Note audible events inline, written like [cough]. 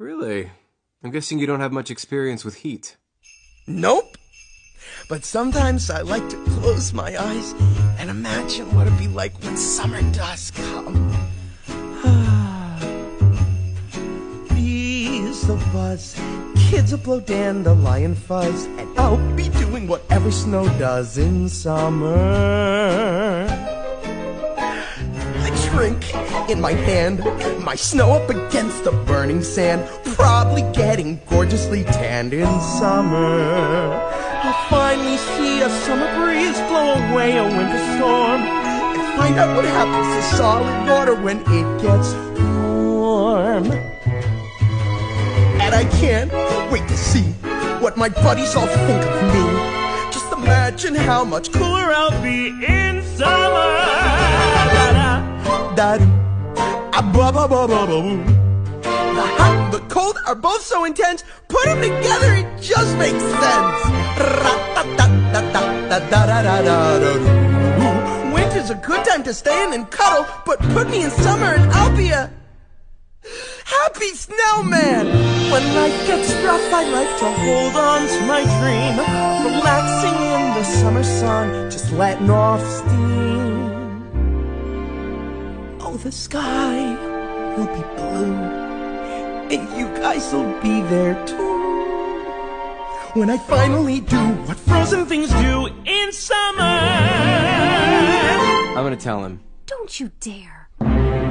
Really? I'm guessing you don't have much experience with heat. Nope. But sometimes I like to close my eyes and imagine what it'd be like when summer does come. [sighs] Bees will buzz, kids will blow dandelion fuzz, and I'll be doing whatever snow does in summer. Drink in my hand, my snow up against the burning sand, probably getting gorgeously tanned in summer. I'll finally see a summer breeze blow away a winter storm, and find out what happens to solid water when it gets warm. And I can't wait to see what my buddies all think of me. Just imagine how much cooler I'll be The hot and the cold are both so intense. Put them together, it just makes sense. Winter's a good time to stay in and cuddle, but put me in summer and I'll be a happy snowman. When life gets rough, I like to hold on to my dream, relaxing in the summer sun, just letting off steam. Oh, the sky will be blue, and you guys will be there too. When I finally do what frozen things do in summer. I'm gonna tell him. Don't you dare. In